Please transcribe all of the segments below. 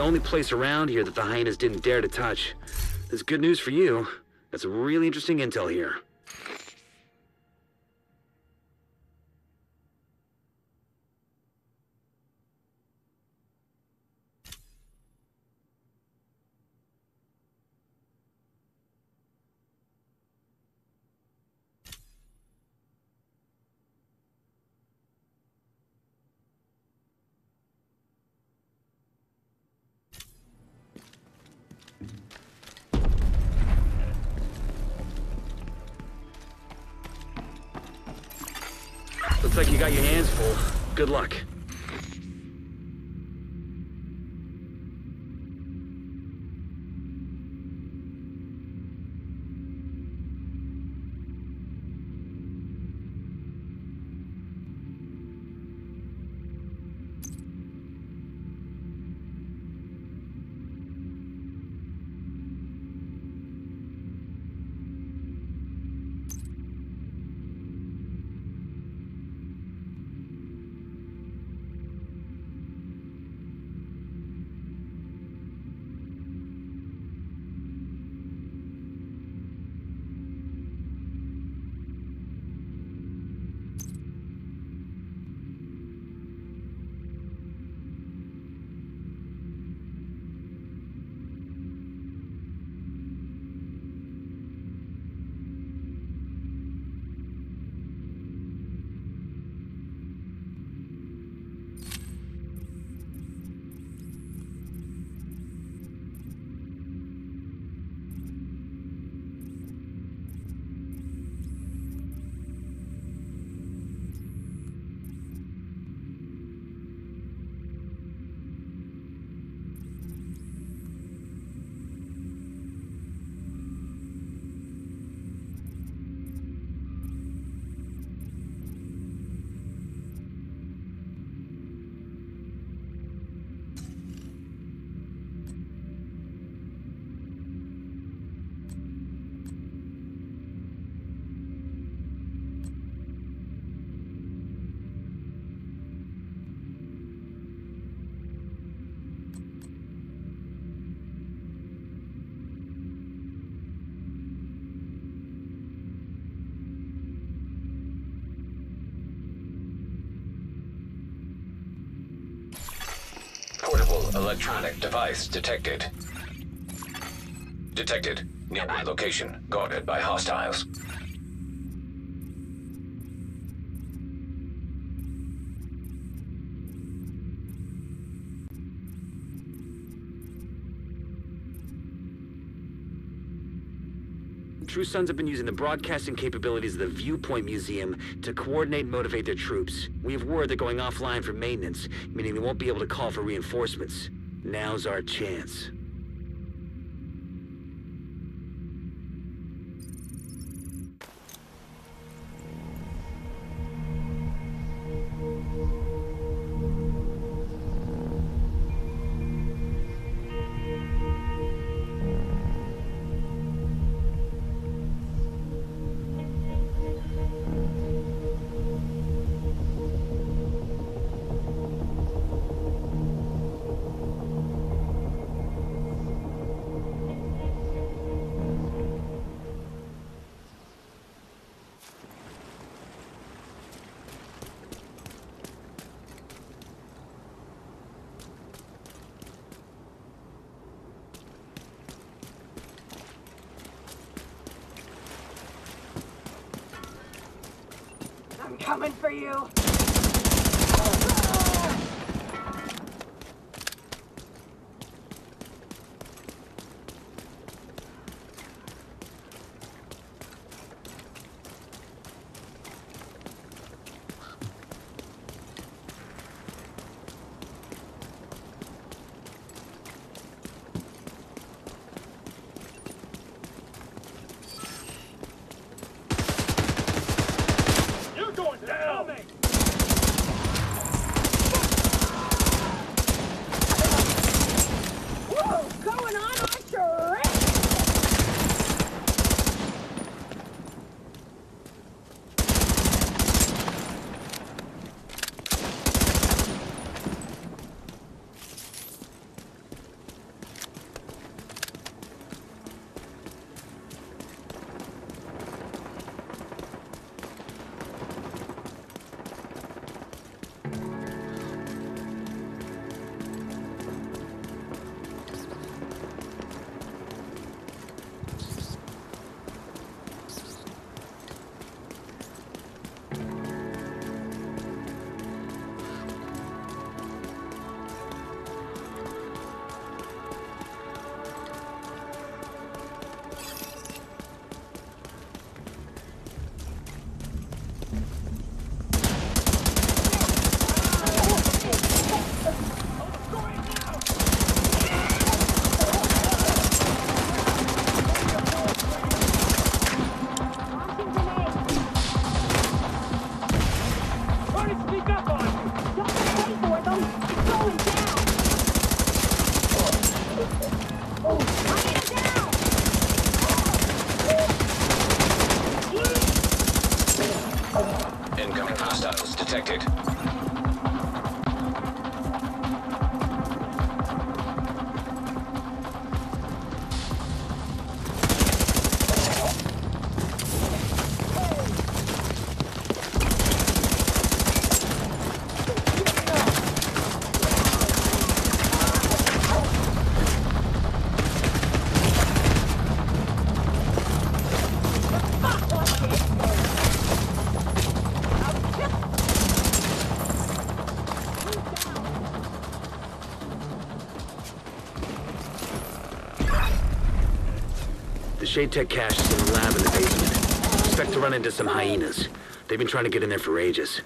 the only place around here that the hyenas didn't dare to touch. There's good news for you. That's really interesting intel here. Electronic device detected. Detected. Nearby location. Guarded by hostiles. True Sons have been using the broadcasting capabilities of the Viewpoint Museum to coordinate and motivate their troops. We have word they're going offline for maintenance, meaning they won't be able to call for reinforcements. Now's our chance. Coming for you. Shade Tech cache is in the lab in the basement. Expect to run into some hyenas. They've been trying to get in there for ages.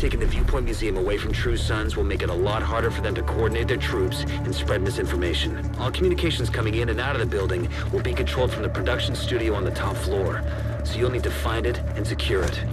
Taking the Viewpoint Museum away from True Sons will make it a lot harder for them to coordinate their troops and spread misinformation. All communications coming in and out of the building will be controlled from the production studio on the top floor. So you'll need to find it and secure it.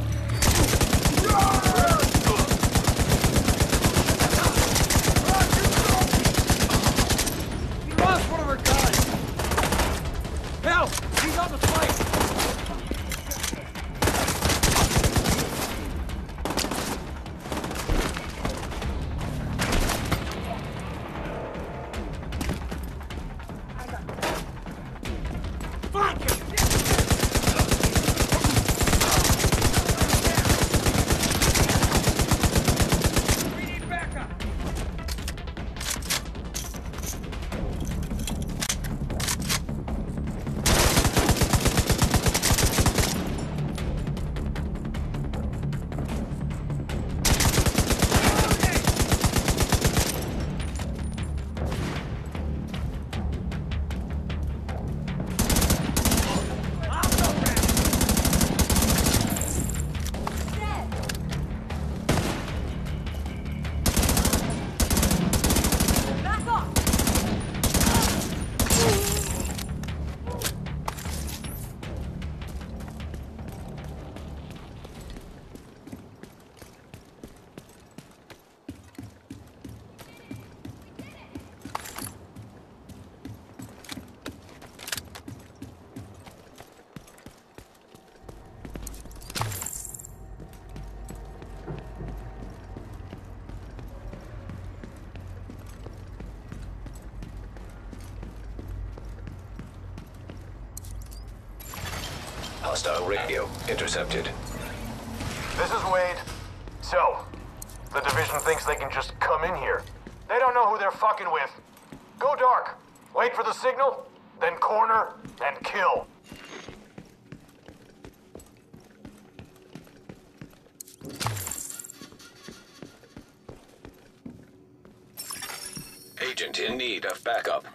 Hostile radio intercepted. This is Wade. So, the division thinks they can just come in here. They don't know who they're fucking with. Go dark. Wait for the signal, then corner, and kill. Agent in need of backup.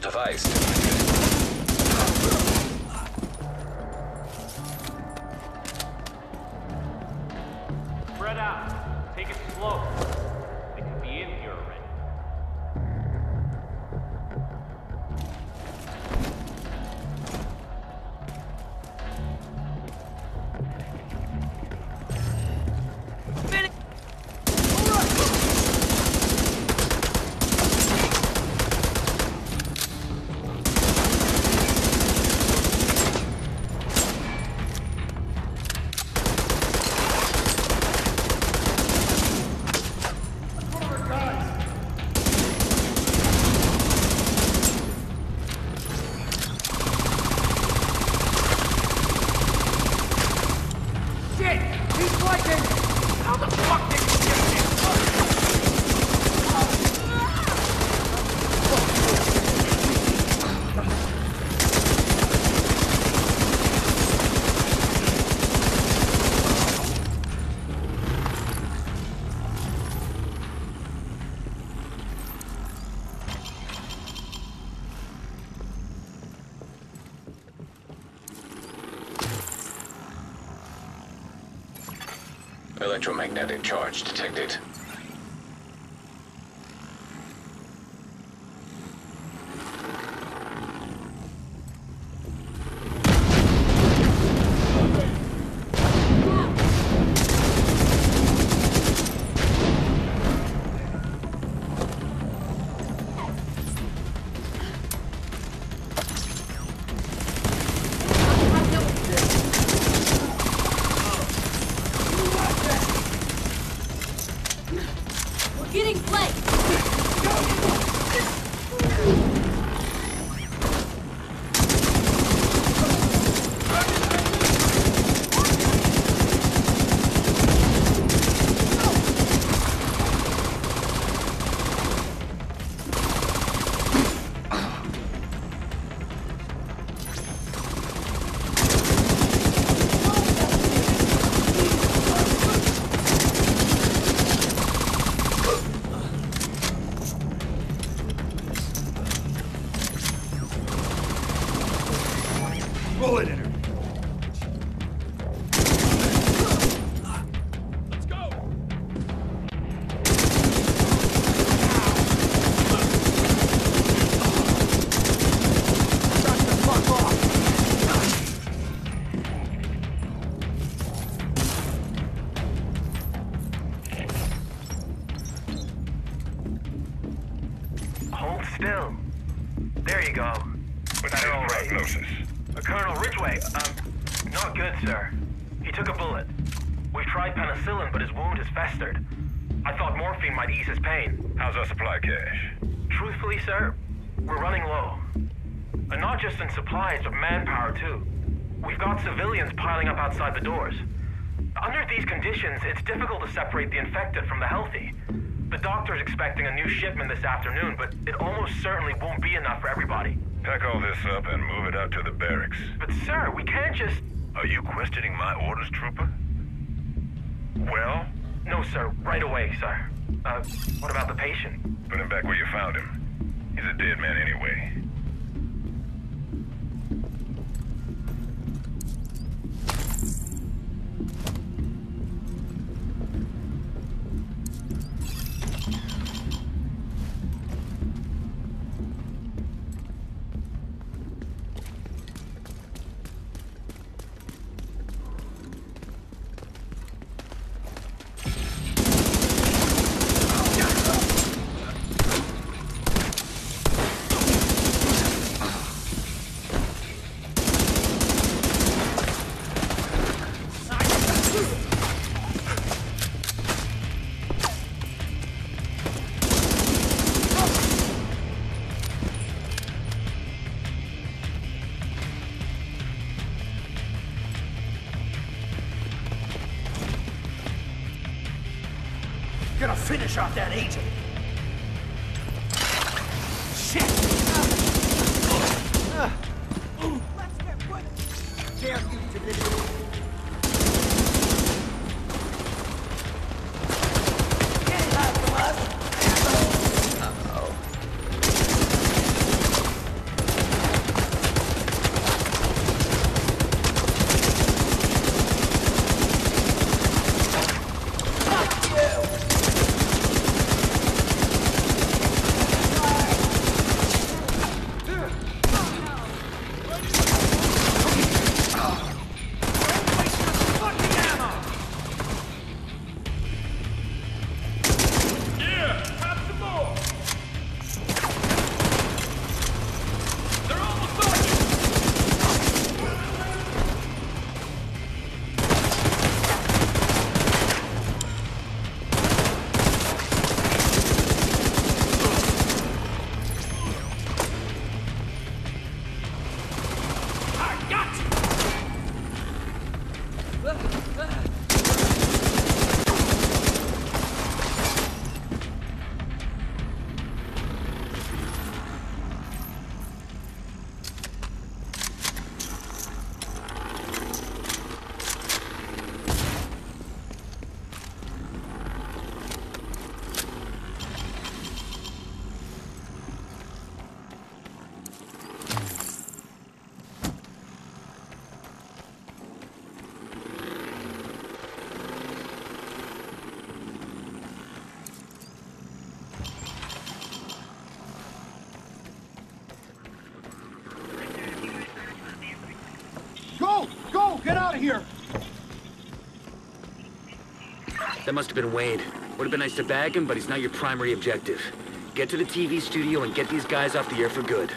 Device. Flanked! Still. There you go. What's your prognosis? Uh, Colonel Ridgway, um, not good, sir. He took a bullet. We've tried penicillin, but his wound has festered. I thought morphine might ease his pain. How's our supply cache? Truthfully, sir, we're running low. And not just in supplies, but manpower, too. We've got civilians piling up outside the doors. Under these conditions, it's difficult to separate the infected from the healthy. The doctor's expecting a new shipment this afternoon, but it almost certainly won't be enough for everybody. Pack all this up and move it out to the barracks. But, sir, we can't just. Are you questioning my orders, trooper? Well, No, sir, right away, sir. Uh, what about the patient? put him back where you found him. He's a dead man anyway. Finish off that agent. Shit! Damn you, Division. That must have been Wade. Would have been nice to bag him, but he's not your primary objective. Get to the TV studio and get these guys off the air for good.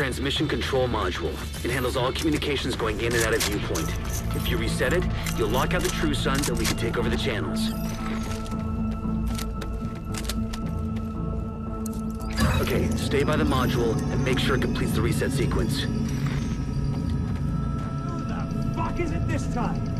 Transmission control module. It handles all communications going in and out of viewpoint. If you reset it, you'll lock out the True Sons and we can take over the channels. Okay, stay by the module and make sure it completes the reset sequence. Who the fuck is it this time?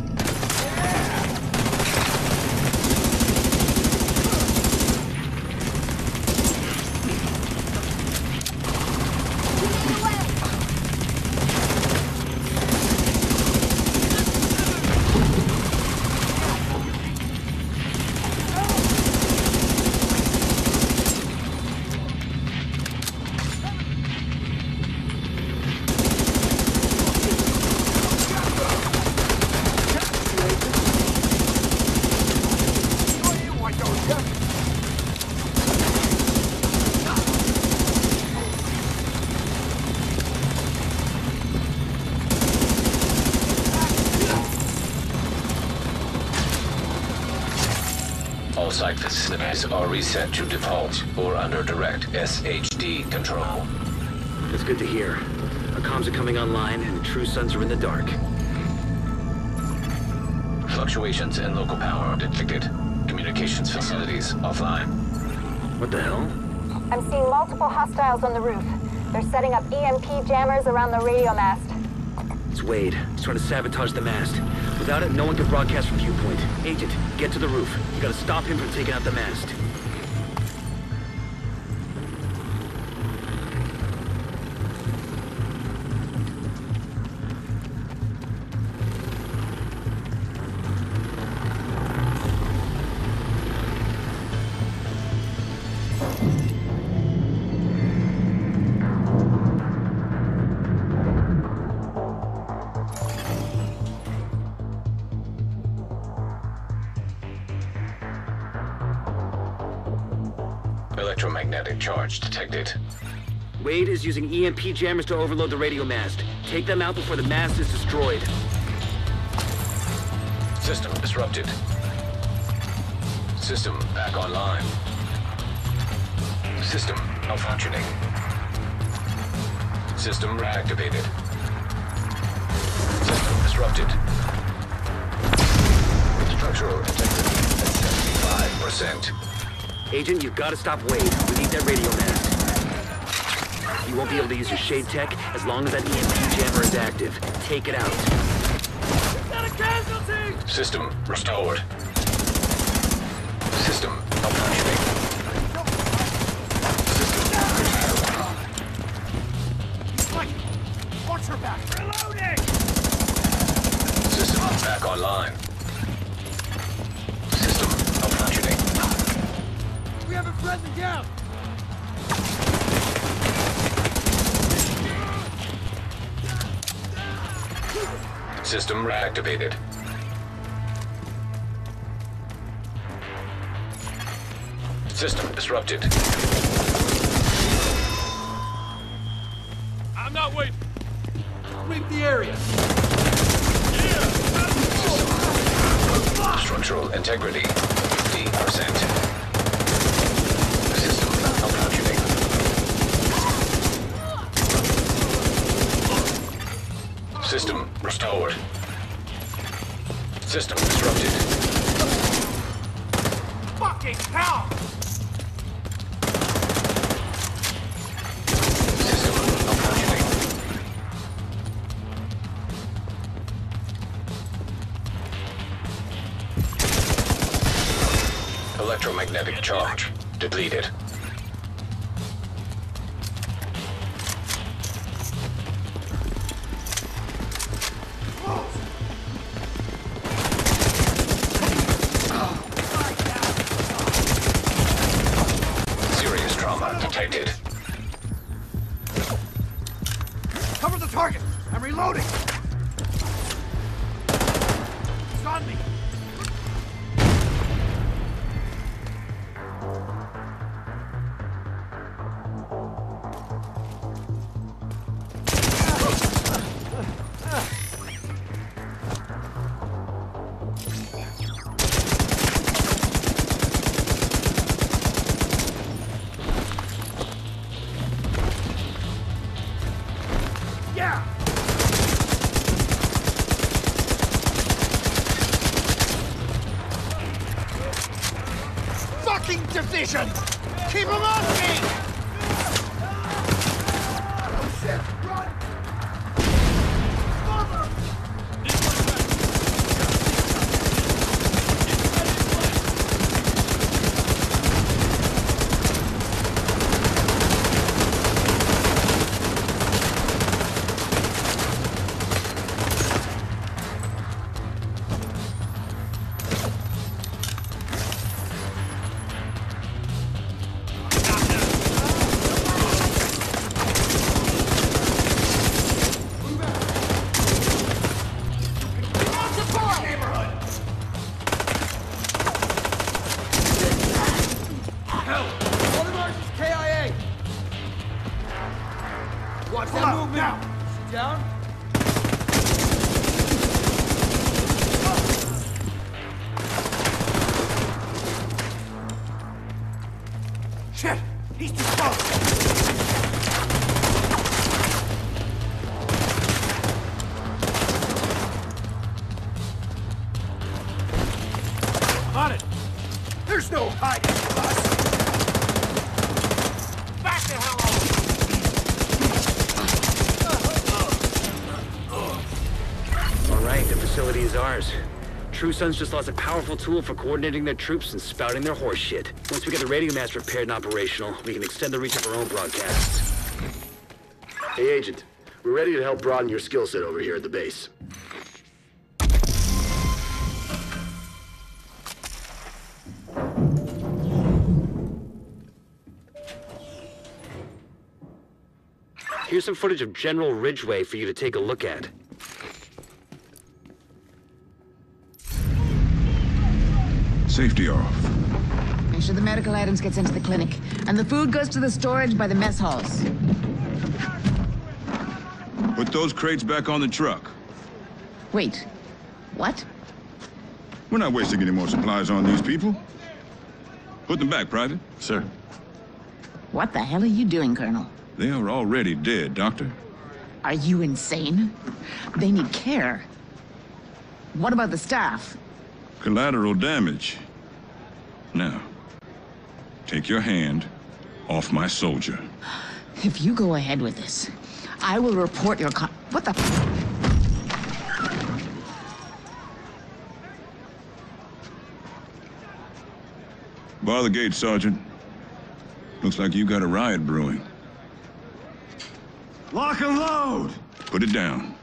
All site facilities are reset to default or under direct SHD control. That's good to hear. Our comms are coming online and the True Sons are in the dark. Fluctuations in local power are detected. Communications facilities offline. What the hell? I'm seeing multiple hostiles on the roof. They're setting up EMP jammers around the radio mast. It's Wade. He's trying to sabotage the mast. Without it, no one can broadcast from viewpoint. Agent, get to the roof. You gotta stop him from taking out the mast. Electromagnetic charge detected. Wade is using EMP jammers to overload the radio mast. Take them out before the mast is destroyed. System disrupted. System back online. System malfunctioning. System reactivated. System disrupted. Structural integrity at 75%. Agent, you've got to stop Wade. We need that radio mast. You won't be able to use your shade tech as long as that EMP jammer is active. Take it out. System restored. System reactivated. System disrupted. System facility is ours. True Sons just lost a powerful tool for coordinating their troops and spouting their horse shit. Once we get the radio mast repaired and operational, we can extend the reach of our own broadcasts. Hey, Agent. We're ready to help broaden your skill set over here at the base. Here's some footage of General Ridgway for you to take a look at. Safety off. Make sure the medical items gets into the clinic, and the food goes to the storage by the mess halls. Put those crates back on the truck. Wait, what? We're not wasting any more supplies on these people. Put them back, Private. Sir. What the hell are you doing, Colonel? They are already dead, Doctor. Are you insane? They need care. What about the staff? Collateral damage. Now, take your hand off my soldier. If you go ahead with this, I will report your con- What the? Bar the gate, Sergeant. Looks like you got a riot brewing. Lock and load! Put it down.